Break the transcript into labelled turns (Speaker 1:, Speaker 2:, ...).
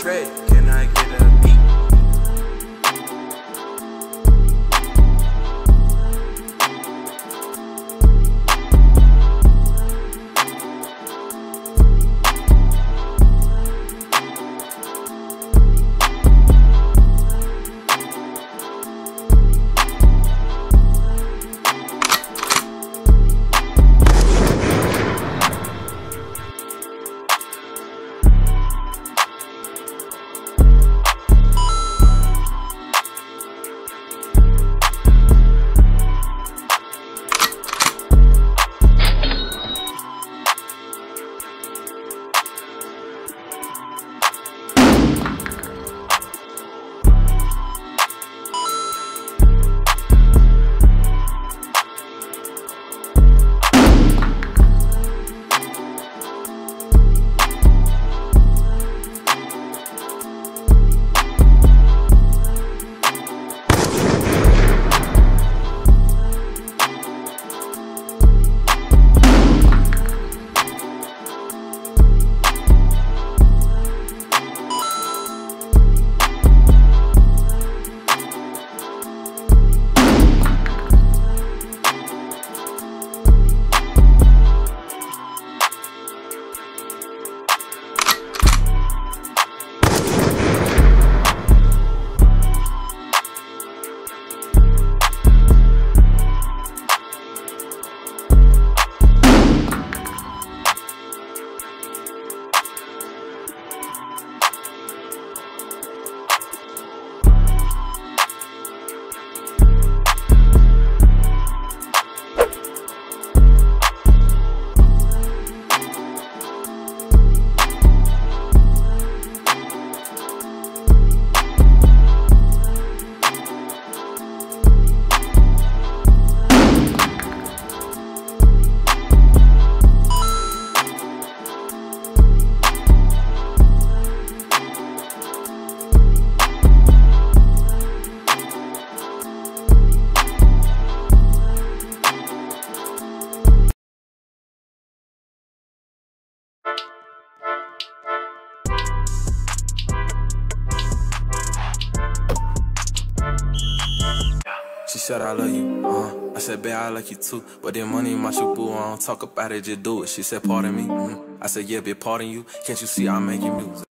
Speaker 1: trick. She said, I love you. Uh-huh. I said, babe, I like you too. But then money my shoe, boo. I don't talk about it, just do it. She said, pardon me. Mm-hmm. I said, yeah, babe, pardon you. Can't you see I'm making music?